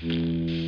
Música